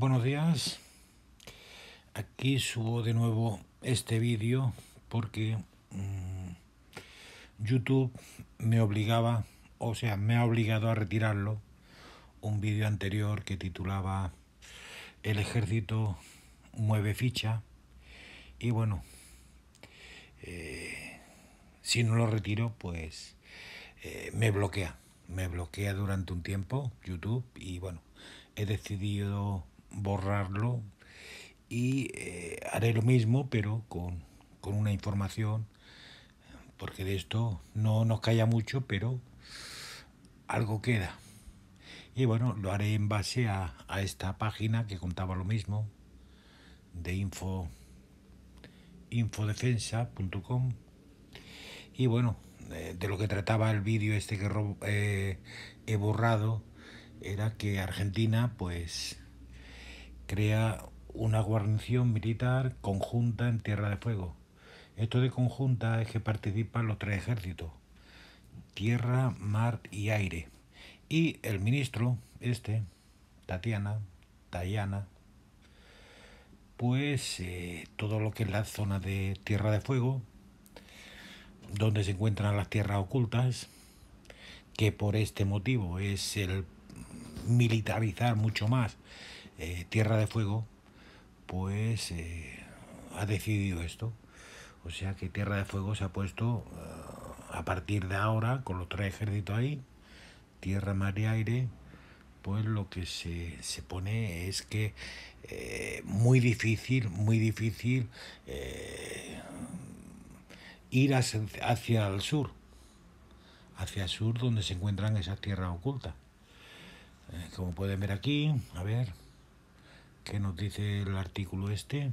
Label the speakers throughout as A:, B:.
A: buenos días. Aquí subo de nuevo este vídeo porque mmm, YouTube me obligaba, o sea, me ha obligado a retirarlo. Un vídeo anterior que titulaba El ejército mueve ficha. Y bueno, eh, si no lo retiro, pues eh, me bloquea. Me bloquea durante un tiempo YouTube y bueno, he decidido borrarlo y eh, haré lo mismo pero con, con, una información porque de esto no nos calla mucho pero algo queda. Y bueno lo haré en base a, a esta página que contaba lo mismo de info infodefensa.com y bueno de, de, lo que trataba el vídeo este que eh, he borrado era que Argentina pues crea una guarnición militar conjunta en Tierra de Fuego. Esto de conjunta es que participan los tres ejércitos, tierra, mar y aire. Y el ministro, este, Tatiana, Tayana, pues eh, todo lo que es la zona de Tierra de Fuego, donde se encuentran las tierras ocultas, que por este motivo es el militarizar mucho más eh, Tierra de Fuego, pues eh, ha decidido esto. O sea que Tierra de Fuego se ha puesto uh, a partir de ahora, con los tres ejércitos ahí, tierra, mar y aire, pues lo que se, se pone es que eh, muy difícil, muy difícil eh, ir hacia, hacia el sur, hacia el sur donde se encuentran esas tierras ocultas. Eh, como pueden ver aquí, a ver, ¿qué nos dice el artículo este?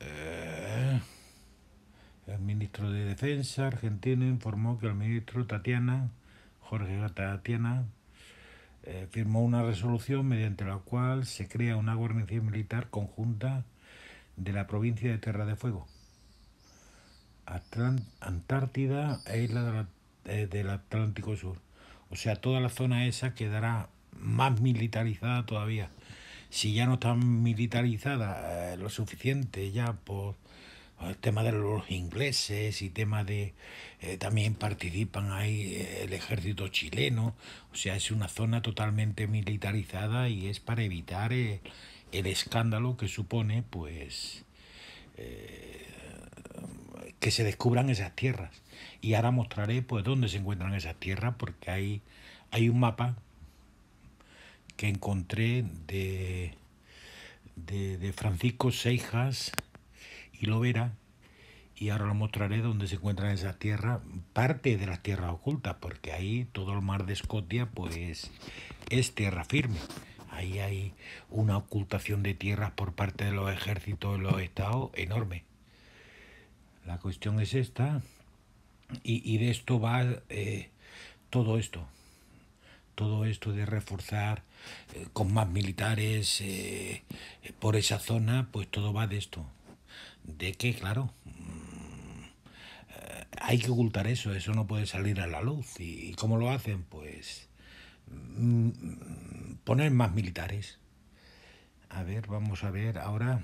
A: Eh, el ministro de Defensa argentino informó que el ministro Tatiana, Jorge Tatiana, eh, firmó una resolución mediante la cual se crea una guarnición militar conjunta de la provincia de Tierra de Fuego, Antártida e isla de eh, del Atlántico Sur o sea, toda la zona esa quedará más militarizada todavía. Si ya no está militarizada eh, lo suficiente ya por el tema de los ingleses y tema de eh, también participan ahí eh, el ejército chileno. O sea es una zona totalmente militarizada y es para evitar el, escándalo que supone pues que se descubran esas tierras. Y ahora mostraré pues dónde se encuentran esas tierras porque hay, hay un mapa que encontré de, de, Francisco Seijas y Lovera y ahora lo mostraré dónde se encuentran esas tierras, parte de las tierras ocultas, porque ahí todo el mar de Escocia pues es tierra firme. Ahí hay una ocultación de tierras por parte de los ejércitos de los estados enorme. La cuestión es esta, y, y de esto va eh, todo esto. Todo esto de reforzar eh, con más militares eh, por esa zona, pues todo va de esto. De que, claro, mmm, hay que ocultar eso, eso no puede salir a la luz. ¿Y, cómo lo hacen? Pues mmm, poner más militares. A ver, vamos a ver ahora.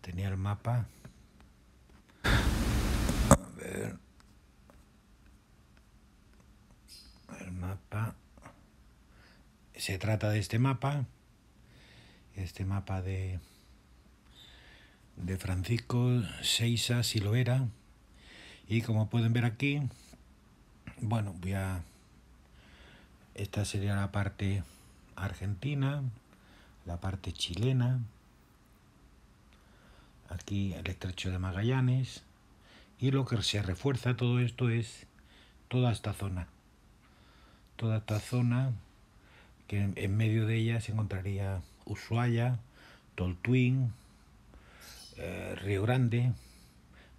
A: Tenía el mapa. el mapa se trata de este mapa este mapa de de Francisco Seiza Siloera y como pueden ver aquí bueno voy a esta sería la parte argentina la parte chilena. Aquí el estrecho de Magallanes. Y lo que se refuerza todo esto es toda esta zona. Toda esta zona que en, medio de ella se encontraría Ushuaia, Toltuín, eh, Río Grande.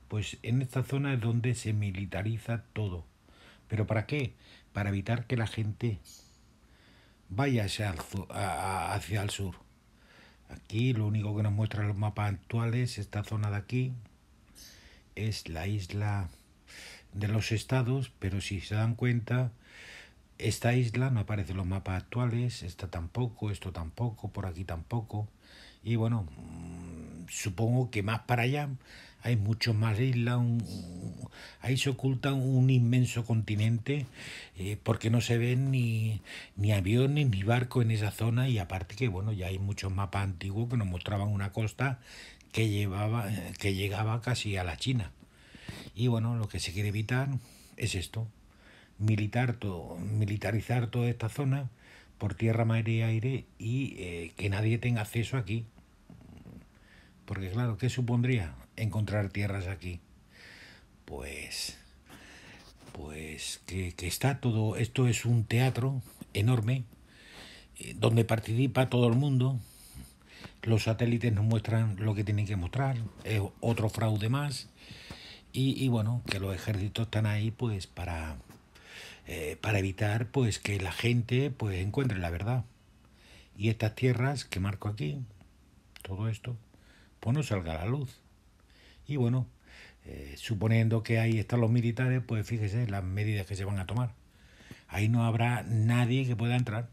A: Pues en esta zona es donde se militariza todo. ¿Pero para qué? Para evitar que la gente vaya hacia el, hacia el sur. Aquí lo único que nos muestran los mapas actuales, esta zona de aquí, es la isla de los estados, pero si se dan cuenta, esta isla no aparece en los mapas actuales, esta tampoco, esto tampoco, por aquí tampoco. Y bueno, mm, supongo que más para allá hay muchos más islas, ahí se oculta un inmenso continente eh, porque no se ven ni, ni aviones ni barcos en esa zona y aparte que bueno, ya hay muchos mapas antiguos que nos mostraban una costa que, llevaba, que llegaba casi a la China. Y bueno, lo que se quiere evitar es esto, militar todo, militarizar toda esta zona por tierra, mar y aire y eh, que nadie tenga acceso aquí. Porque claro, ¿qué supondría encontrar tierras aquí? Pues, pues que, que está todo, esto es un teatro enorme eh, donde participa todo el mundo. Los satélites nos muestran lo que tienen que mostrar, es otro fraude más. Y, y bueno, que los ejércitos están ahí pues para, eh, para evitar pues que la gente pues encuentre la verdad. Y estas tierras que marco aquí, todo esto, pues no salga a la luz. Y bueno, eh, suponiendo que ahí están los militares, pues fíjese las medidas que se van a tomar. Ahí no habrá nadie que pueda entrar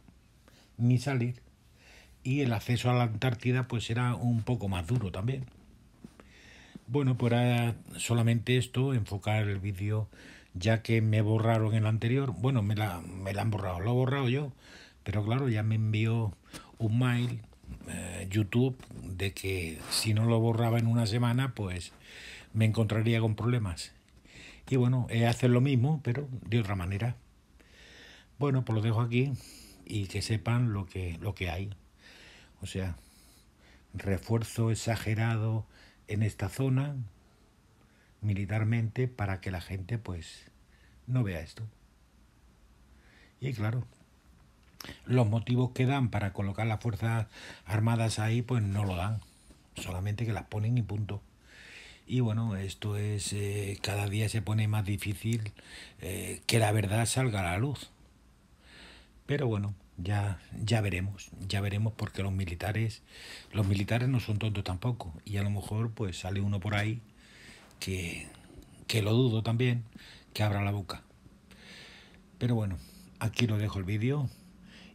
A: ni salir. Y el acceso a la Antártida pues será un poco más duro también. Bueno, pues solamente esto, enfocar el vídeo ya que me borraron el anterior. Bueno, me la, me la han borrado, lo he borrado yo, pero claro, ya me envió un mail eh, YouTube de que si no lo borraba en una semana, pues me encontraría con problemas. Y bueno, es hacer lo mismo, pero de otra manera. Bueno, pues lo dejo aquí y que sepan lo que, lo que hay. O sea, refuerzo exagerado en esta zona militarmente para que la gente pues no vea esto. Y claro, los motivos que dan para colocar las Fuerzas Armadas ahí, pues no lo dan. Solamente que las ponen y punto. Y bueno, esto es, eh, cada día se pone más difícil eh, que la verdad salga a la luz. Pero bueno, ya, ya veremos, ya veremos porque los militares, los militares no son tontos tampoco. Y a lo mejor pues sale uno por ahí que, que lo dudo también, que abra la boca. Pero bueno, aquí lo dejo el vídeo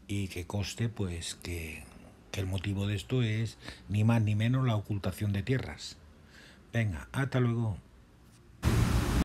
A: y que coste pues que, que el motivo de esto es ni más ni menos la ocultación de tierras. Venga, hasta luego.